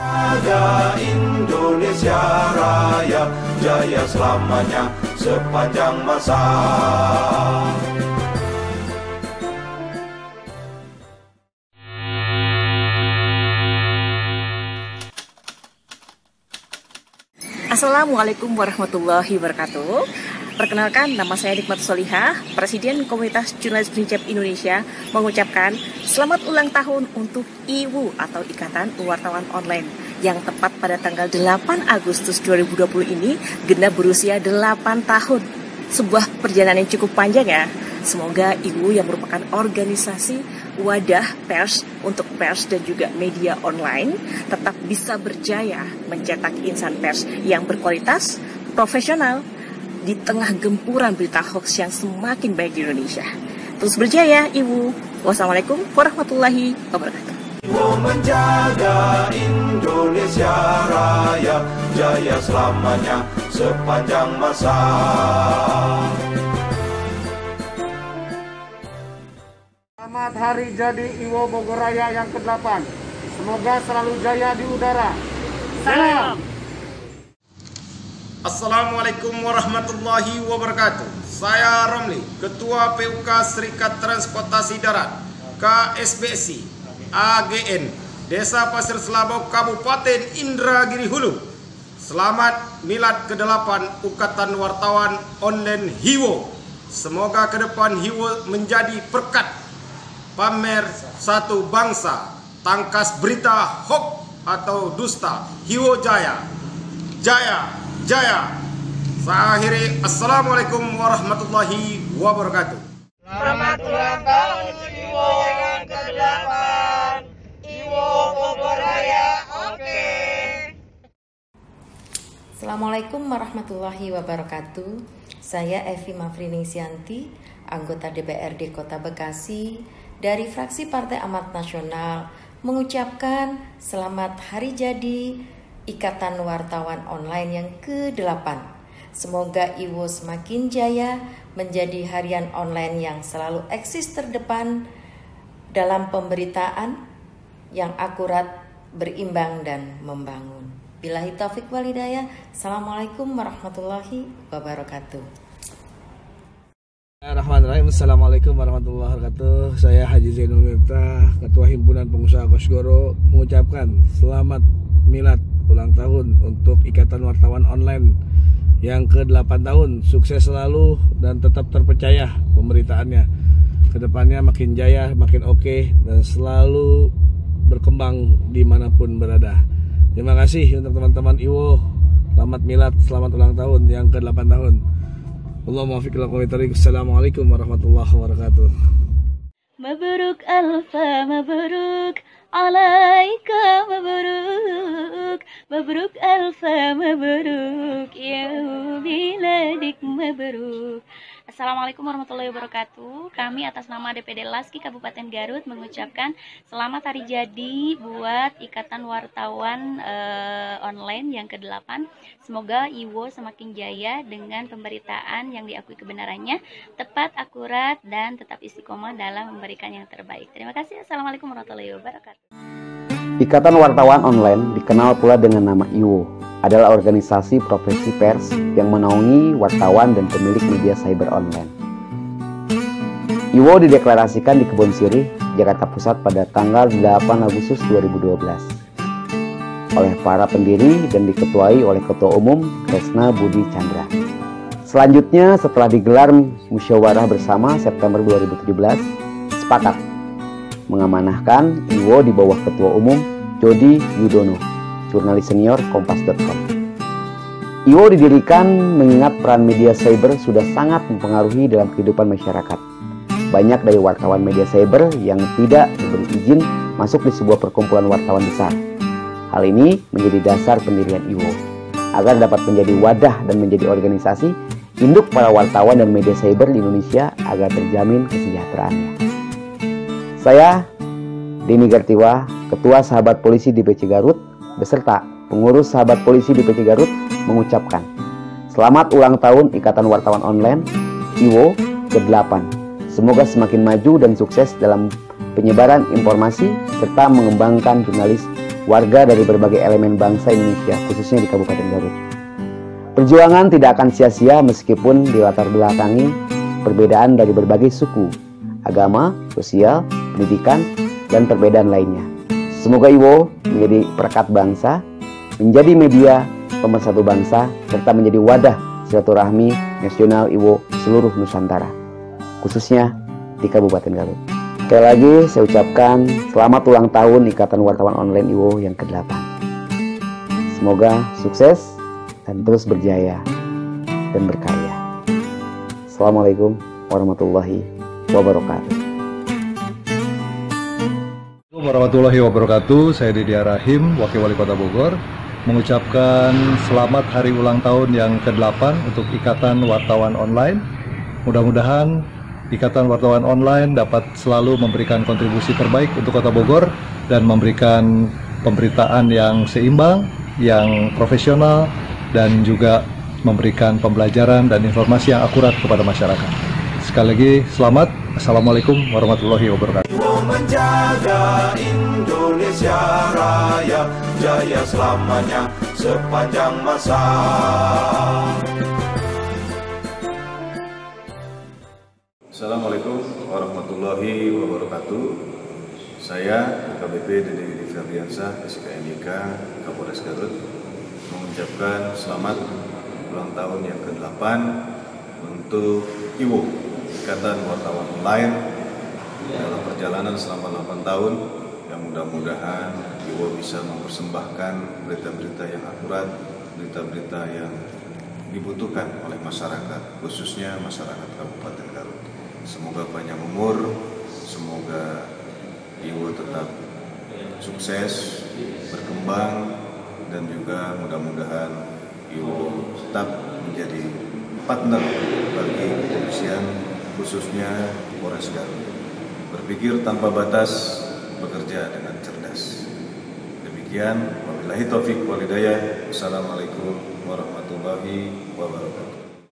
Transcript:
Jaga Indonesia Raya Jaya selamanya sepanjang masa. Assalamualaikum warahmatullahi wabarakatuh Perkenalkan, nama saya Nikmat Solihah, Presiden Komunitas Jurnalis Princep Indonesia mengucapkan selamat ulang tahun untuk IWU atau Ikatan Wartawan Online yang tepat pada tanggal 8 Agustus 2020 ini genap berusia 8 tahun. Sebuah perjalanan yang cukup panjang ya. Semoga IWU yang merupakan organisasi wadah pers untuk pers dan juga media online tetap bisa berjaya mencetak insan pers yang berkualitas, profesional, di tengah gempuran berita hoax yang semakin baik di Indonesia. Terus berjaya, Ibu. Wassalamualaikum warahmatullahi wabarakatuh. Ibu menjaga Indonesia Raya Jaya selamanya sepanjang masa Selamat hari jadi Iwo Bogoraya yang ke-8. Semoga selalu jaya di udara. Salam. Assalamualaikum warahmatullahi wabarakatuh. Saya Romli, Ketua PUK Serikat Transportasi Darat KSBSI AGN Desa Pasir Selabau Kabupaten Indragiri Hulu. Selamat milad ke-8 Ukatan Wartawan Online Hiwo. Semoga ke depan Hiwo menjadi perkat pamer satu bangsa, tangkas berita hoax atau dusta. Hiwo Jaya. Jaya Jaya. Saya akhiri. Assalamualaikum warahmatullahi wabarakatuh. Selamat ulang tahun Iwo yang ke-8 Iwo Bogoraya oke Assalamualaikum warahmatullahi wabarakatuh Saya Evi Mafriningsianti Anggota DPRD Kota Bekasi Dari fraksi Partai Amat Nasional Mengucapkan selamat hari jadi Ikatan Wartawan Online yang ke-8. Semoga Iwo semakin jaya menjadi harian online yang selalu eksis terdepan dalam pemberitaan yang akurat, berimbang, dan membangun. Bilahi taufik walidayah. Assalamualaikum warahmatullahi wabarakatuh. Bismillahirrahmanirrahim Assalamualaikum warahmatullahi wabarakatuh Saya Haji Zainul Miftah Ketua Himpunan Pengusaha Kosgoro Mengucapkan selamat milad ulang tahun untuk Ikatan Wartawan Online. Yang ke-8 tahun sukses selalu dan tetap terpercaya pemberitaannya. Ke depannya makin jaya makin oke okay, dan selalu berkembang di mana pun berada. Terima kasih untuk teman-teman Iwo. Selamat milad selamat ulang tahun yang ke-8 tahun. Allahumma Assalamualaikum warahmatullahi wabarakatuh. Mabruk alfa mabruk alaika mabruk mabruk alfa mabruk ya biladik mabruk Assalamualaikum warahmatullahi wabarakatuh. Kami atas nama DPD Laski Kabupaten Garut mengucapkan selamat hari jadi buat Ikatan Wartawan uh, Online yang ke-8. Semoga Iwo semakin jaya dengan pemberitaan yang diakui kebenarannya, tepat, akurat, dan tetap istiqomah dalam memberikan yang terbaik. Terima kasih. Assalamualaikum warahmatullahi wabarakatuh. Ikatan Wartawan Online dikenal pula dengan nama IWO adalah organisasi profesi pers yang menaungi wartawan dan pemilik media cyber online. IWO dideklarasikan di Kebon Sirih, Jakarta Pusat pada tanggal 8 Agustus 2012 oleh para pendiri dan diketuai oleh Ketua Umum Kresna Budi Chandra. Selanjutnya setelah digelar musyawarah bersama September 2017, sepakat mengamanahkan IWO di bawah Ketua Umum Jody Yudono jurnalis senior kompas.com. IWO didirikan mengingat peran media cyber sudah sangat mempengaruhi dalam kehidupan masyarakat. Banyak dari wartawan media cyber yang tidak diberi izin masuk di sebuah perkumpulan wartawan besar. Hal ini menjadi dasar pendirian IWO agar dapat menjadi wadah dan menjadi organisasi induk para wartawan dan media cyber di Indonesia agar terjamin kesejahteraannya. Saya Dini Gartiwa, Ketua Sahabat Polisi di BC Garut, beserta pengurus sahabat polisi di PC Garut mengucapkan Selamat ulang tahun Ikatan Wartawan Online IWO ke-8. Semoga semakin maju dan sukses dalam penyebaran informasi serta mengembangkan jurnalis warga dari berbagai elemen bangsa Indonesia, khususnya di Kabupaten Garut. Perjuangan tidak akan sia-sia meskipun dilatar belakangi perbedaan dari berbagai suku, agama, sosial, pendidikan, dan perbedaan lainnya. Semoga Iwo menjadi perekat bangsa, menjadi media pemersatu bangsa, serta menjadi wadah silaturahmi nasional Iwo seluruh Nusantara, khususnya di Kabupaten Garut. Sekali lagi saya ucapkan selamat ulang tahun Ikatan Wartawan Online Iwo yang ke-8. Semoga sukses dan terus berjaya dan berkarya. Assalamualaikum warahmatullahi wabarakatuh. Warahmatullahi wabarakatuh. Saya Didia Rahim, Wakil Wali Kota Bogor, mengucapkan selamat hari ulang tahun yang ke-8 untuk Ikatan Wartawan Online. Mudah-mudahan Ikatan Wartawan Online dapat selalu memberikan kontribusi terbaik untuk Kota Bogor dan memberikan pemberitaan yang seimbang, yang profesional, dan juga memberikan pembelajaran dan informasi yang akurat kepada masyarakat. Sekali lagi, selamat. Assalamualaikum warahmatullahi wabarakatuh. menjaga Indonesia Raya jaya selamanya sepanjang masa. Assalamualaikum warahmatullahi wabarakatuh. Saya KBP Dede Ferdiansah, SKNIK Kapolres Garut mengucapkan selamat ulang tahun yang ke-8 untuk IWO, Ikatan Wartawan Online dalam perjalanan selama 8 tahun yang mudah-mudahan IWO bisa mempersembahkan berita-berita yang akurat, berita-berita yang dibutuhkan oleh masyarakat, khususnya masyarakat Kabupaten Garut. Semoga panjang umur, semoga IWO tetap sukses, berkembang, dan juga mudah-mudahan IWO tetap menjadi partner bagi khususnya Polres Garut. Berpikir tanpa batas, bekerja dengan cerdas. Demikian, wabillahi taufik walidayah. Wassalamualaikum warahmatullahi wabarakatuh.